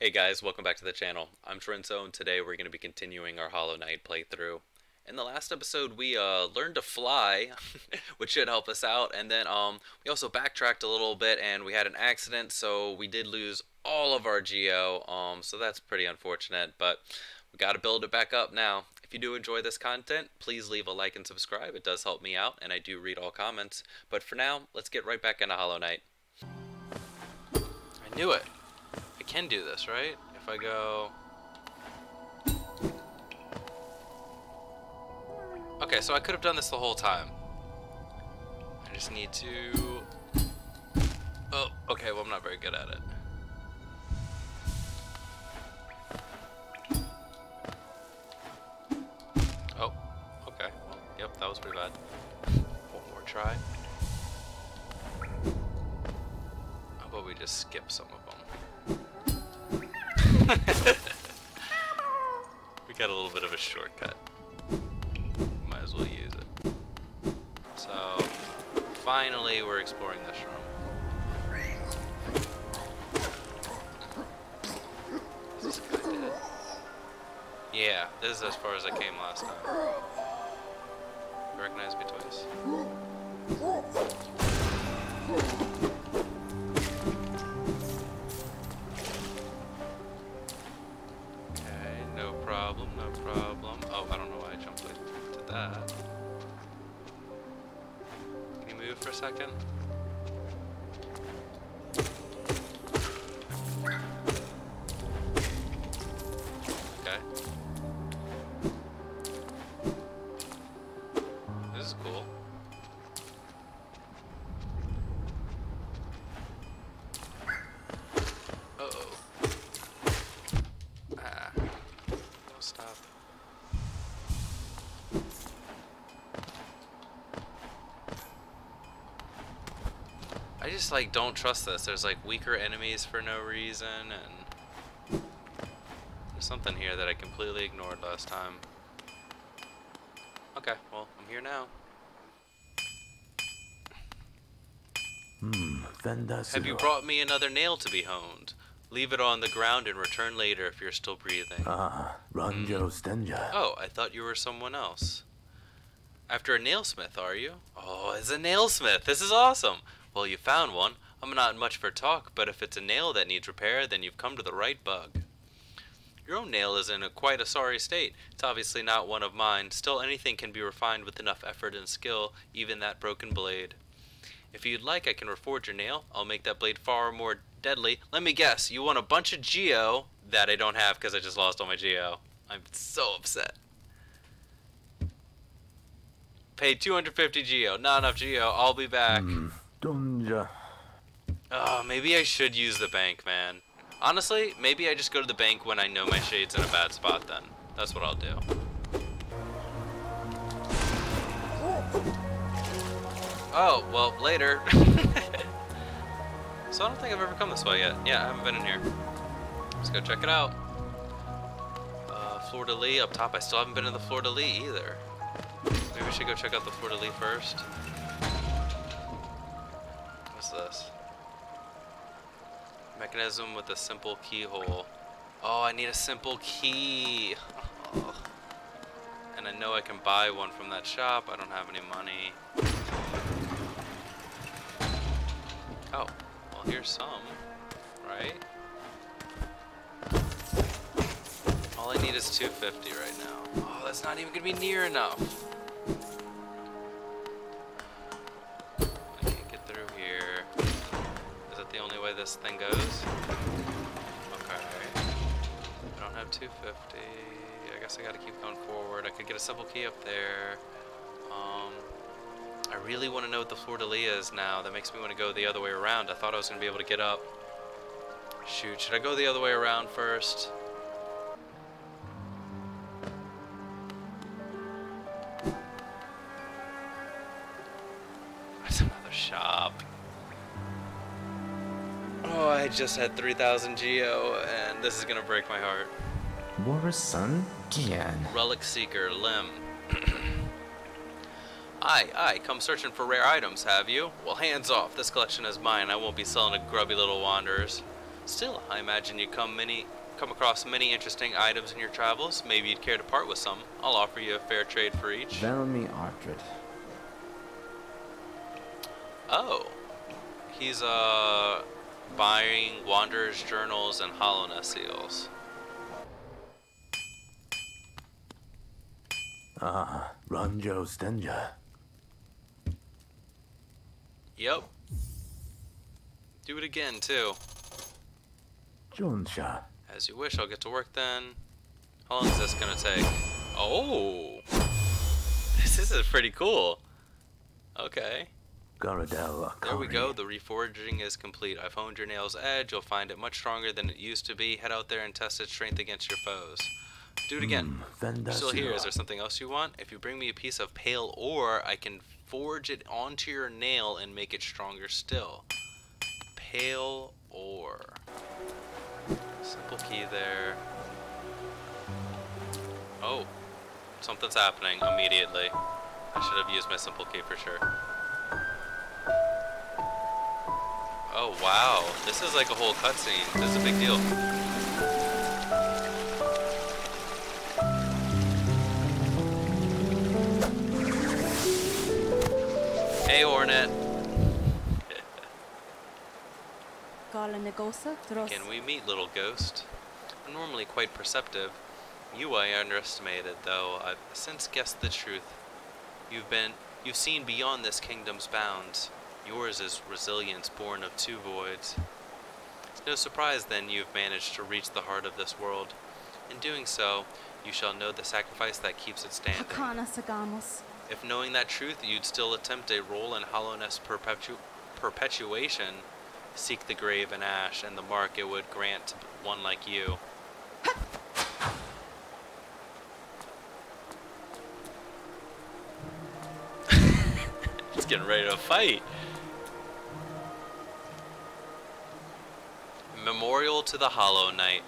Hey guys, welcome back to the channel. I'm Terrenco, and today we're going to be continuing our Hollow Knight playthrough. In the last episode, we uh, learned to fly, which should help us out, and then um, we also backtracked a little bit, and we had an accident, so we did lose all of our geo, um, so that's pretty unfortunate, but we got to build it back up now. If you do enjoy this content, please leave a like and subscribe. It does help me out, and I do read all comments. But for now, let's get right back into Hollow Knight. I knew it can do this, right? If I go... Okay, so I could have done this the whole time. I just need to... Oh, okay, well I'm not very good at it. Oh, okay. Yep, that was pretty bad. One more try. How about we just skip some of them? we got a little bit of a shortcut. Might as well use it. So, finally we're exploring this room. Is dead? Yeah, this is as far as I came last time. Recognize me twice? Second? Just like don't trust this. There's like weaker enemies for no reason and there's something here that I completely ignored last time. Okay, well, I'm here now. Hmm, Have you brought me another nail to be honed? Leave it on the ground and return later if you're still breathing. Ah, Ranjo mm. Stenja. Oh, I thought you were someone else. After a nailsmith, are you? Oh, it's a nailsmith. This is awesome. Well, you found one. I'm not much for talk, but if it's a nail that needs repair, then you've come to the right bug. Your own nail is in a quite a sorry state. It's obviously not one of mine. Still, anything can be refined with enough effort and skill, even that broken blade. If you'd like, I can reforge your nail. I'll make that blade far more deadly. Let me guess, you want a bunch of Geo that I don't have because I just lost all my Geo. I'm so upset. pay 250 Geo. Not enough Geo. I'll be back. Mm. Donja. Oh, maybe I should use the bank, man. Honestly, maybe I just go to the bank when I know my shade's in a bad spot then. That's what I'll do. Oh, well, later. so I don't think I've ever come this way yet. Yeah, I haven't been in here. Let's go check it out. Uh, Fleur-de-Lis up top. I still haven't been in the Fleur-de-Lis either. Maybe we should go check out the Fleur-de-Lis first this? Mechanism with a simple keyhole. Oh, I need a simple key. And I know I can buy one from that shop. I don't have any money. Oh, well here's some, right? All I need is 250 right now. Oh, that's not even gonna be near enough. This thing goes. Okay. I don't have 250. I guess I gotta keep going forward. I could get a simple key up there. Um, I really want to know what the Fleur-de-Lis is now. That makes me want to go the other way around. I thought I was going to be able to get up. Shoot, should I go the other way around first? I just had 3,000 Geo, and this is gonna break my heart. Warasun Gian. Relic Seeker, Lemm. aye, aye, come searching for rare items, have you? Well, hands off. This collection is mine. I won't be selling to grubby little wanderers. Still, I imagine you come many come across many interesting items in your travels. Maybe you'd care to part with some. I'll offer you a fair trade for each. Velmi Artred. Oh. He's uh buying Wanderer's journals and Hallownest seals. Ah, Ranjo Stenja. Yep. Do it again too. Jonsha. As you wish, I'll get to work then. How long is this gonna take? Oh! This is pretty cool. Okay. There we go, the reforging is complete. I've honed your nail's edge, you'll find it much stronger than it used to be. Head out there and test its strength against your foes. Do it again. Mm, still here, is there something else you want? If you bring me a piece of pale ore, I can forge it onto your nail and make it stronger still. Pale ore. Simple key there. Oh, something's happening immediately. I should have used my simple key for sure. Oh wow, this is like a whole cutscene. This is a big deal. Hey Hornet, Gala Negosa, Dros. can we meet, little ghost? I'm normally quite perceptive. You I underestimated, though I've since guessed the truth. You've been, you've seen beyond this kingdom's bounds. Yours is resilience born of two voids. It's no surprise then you've managed to reach the heart of this world. In doing so, you shall know the sacrifice that keeps it standing. If knowing that truth, you'd still attempt a role in Hallownest's perpetu- perpetuation, seek the grave and ash and the mark it would grant to one like you. It's getting ready to fight. Memorial to the Hollow Knight.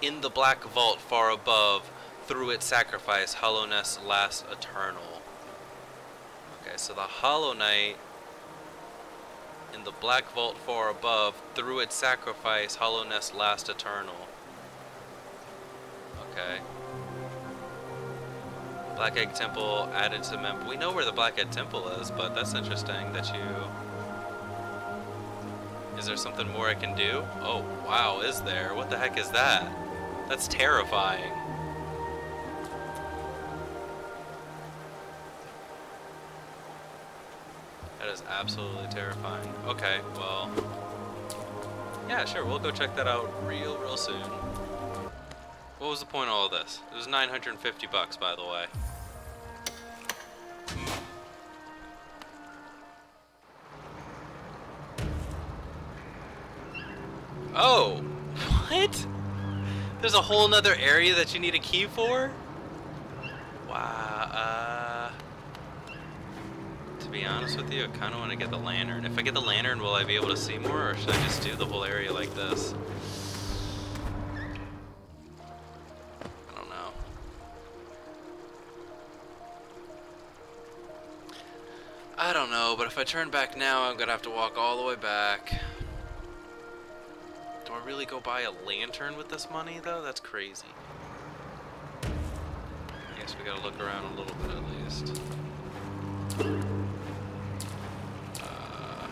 In the black vault far above, through its sacrifice, Hallownest lasts eternal. Okay, so the Hollow Knight in the black vault far above, through its sacrifice, Hallownest lasts eternal. Okay. Black Egg Temple added to mem. We know where the Black Egg Temple is, but that's interesting that you. Is there something more I can do? Oh, wow, is there? What the heck is that? That's terrifying. That is absolutely terrifying. Okay, well. Yeah, sure, we'll go check that out real, real soon. What was the point of all this? It was 950 bucks, by the way. Oh! What? There's a whole nother area that you need a key for? Wow, uh... To be honest with you, I kind of want to get the lantern. If I get the lantern, will I be able to see more, or should I just do the whole area like this? I don't know. I don't know, but if I turn back now, I'm gonna have to walk all the way back. I really go buy a lantern with this money, though? That's crazy. I guess we gotta look around a little bit at least. Uh,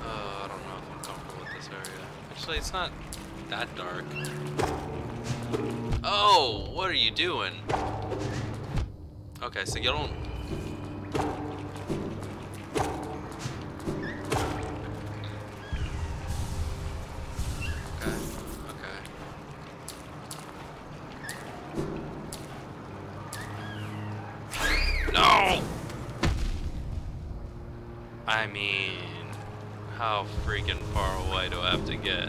oh, I don't know if I'm comfortable with this area. Actually, it's not that dark. Oh, what are you doing? Okay, so you don't... how freaking far away do I have to get?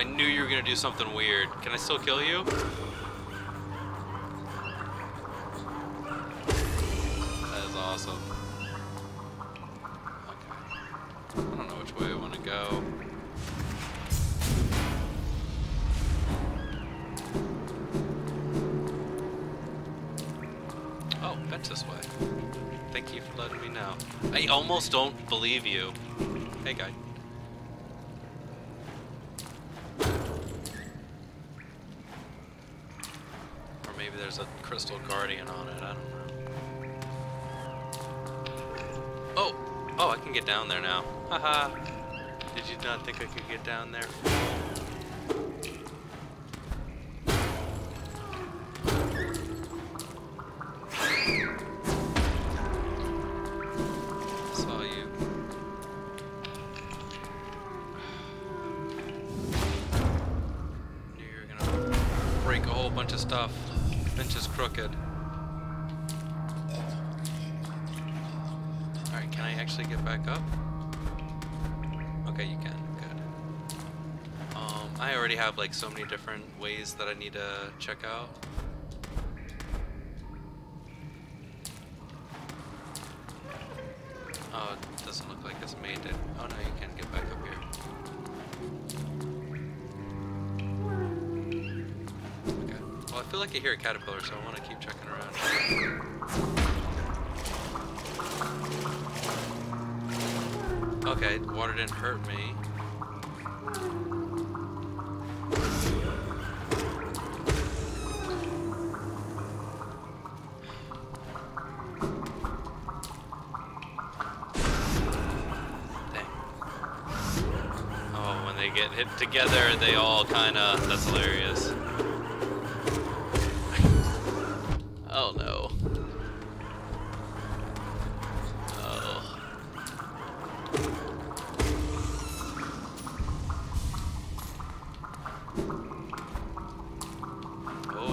I knew you were gonna do something weird. Can I still kill you? That is awesome. Okay. I don't know which way I want to go. Oh, that's this way. Thank you for letting me know. I almost don't believe you. Hey, guy. Or maybe there's a crystal guardian on it. I don't know. Oh! Oh, I can get down there now. Haha. Did you not think I could get down there? Can I actually get back up? Okay, you can. Good. Um, I already have like so many different ways that I need to check out. Oh, it doesn't look like it's made it. Oh no, you can get back up here. Okay. Well, I feel like I hear a caterpillar, so I want to Okay, water didn't hurt me. Oh, when they get hit together, they all kind of. That's hilarious. oh no.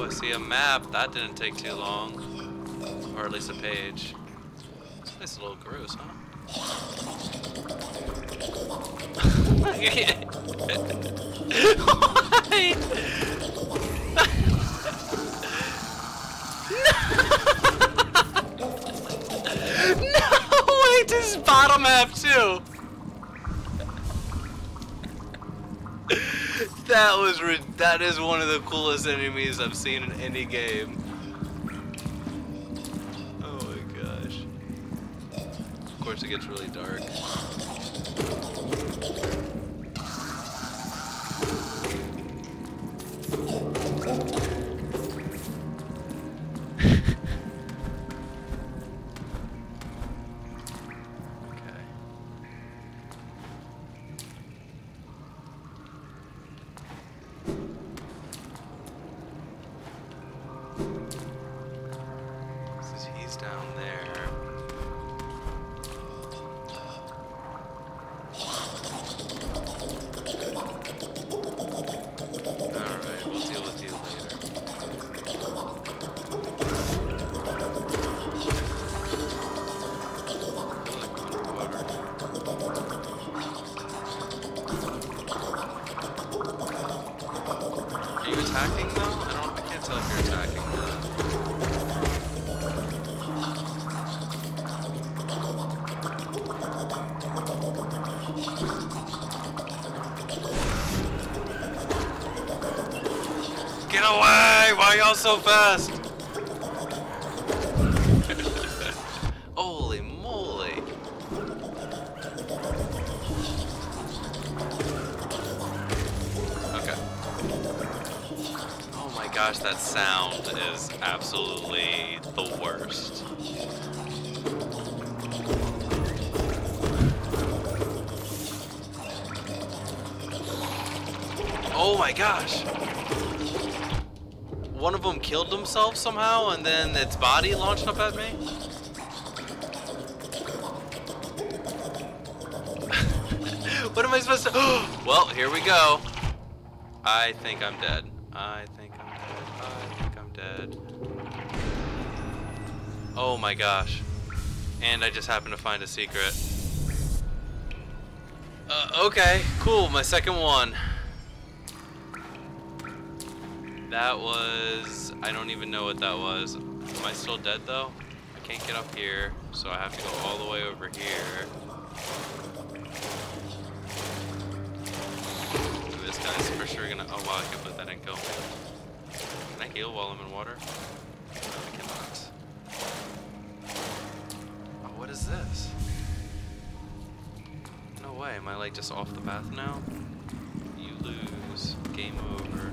See a map. That didn't take too long. Or at least a page. This place is a little gross, huh? no, wait, this is bottom half too. That was that is one of the coolest enemies I've seen in any game. Oh my gosh. Of course it gets really dark. So fast? Holy moly! Okay. Oh my gosh, that sound is absolutely the worst. Oh my gosh! One of them killed himself somehow, and then its body launched up at me? what am I supposed to... well, here we go. I think I'm dead. I think I'm dead. I think I'm dead. Oh my gosh. And I just happened to find a secret. Uh, okay, cool. My second one. That was. I don't even know what that was. Am I still dead though? I can't get up here, so I have to go all the way over here. This guy's for sure gonna. Oh wow, I can put that in kill. Can I heal while I'm in water? No, I cannot. Oh, what is this? No way, am I like just off the path now? You lose. Game over.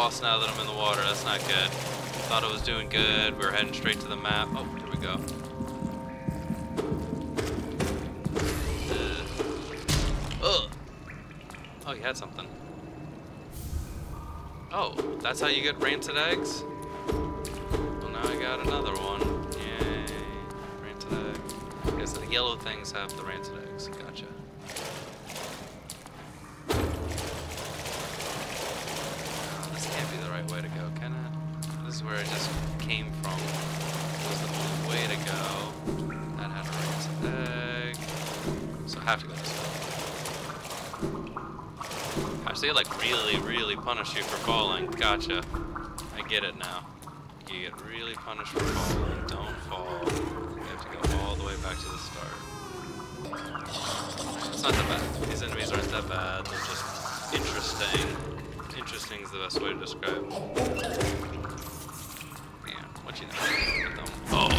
Lost now that I'm in the water. That's not good. Thought I was doing good. We were heading straight to the map. Oh, here we go. Uh, ugh. Oh, you had something. Oh, that's how you get rancid eggs? Well, now I got another one. Yay. Rancid egg. Because the yellow things have the rancid eggs. Gotcha. Oh, this can't be the right way to go, can it? This is where I just came from. Was the only way to go. That had a rancid egg. So I have to go this way. Gosh, they like really, really punish you for falling. Gotcha. I get it now. You get really punished for falling. Don't fall. You have to go all the way back to the start. It's not that bad. These enemies aren't that bad. They're just interesting. Interesting is the best way to describe. Yeah, what you know? Oh.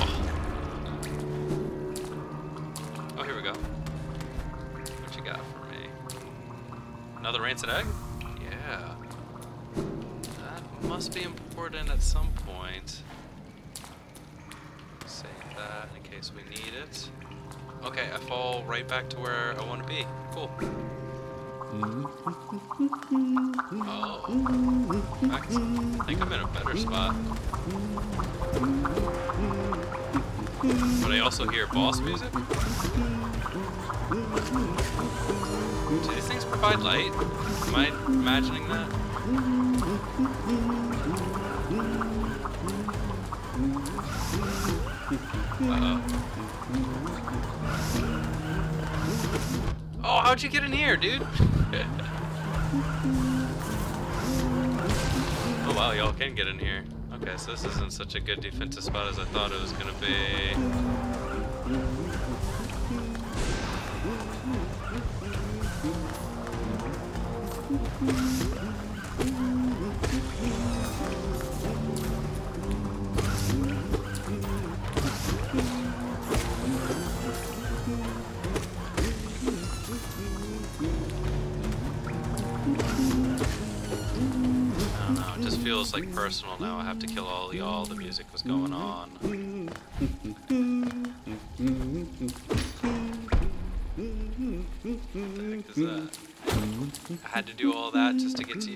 Oh, here we go. What you got for me? Another rancid egg? Yeah. That must be important at some point. Save that in case we need it. Okay, I fall right back to where I want to be. Cool. Oh. I think I'm in a better spot. But I also hear boss music? Do these things provide light? Am I imagining that? Uh-oh. How'd you get in here, dude? oh wow, y'all can get in here. Okay, so this isn't such a good defensive spot as I thought it was gonna be. I feels like personal now. I have to kill all y'all. The music was going on. I had to do all that just to get to.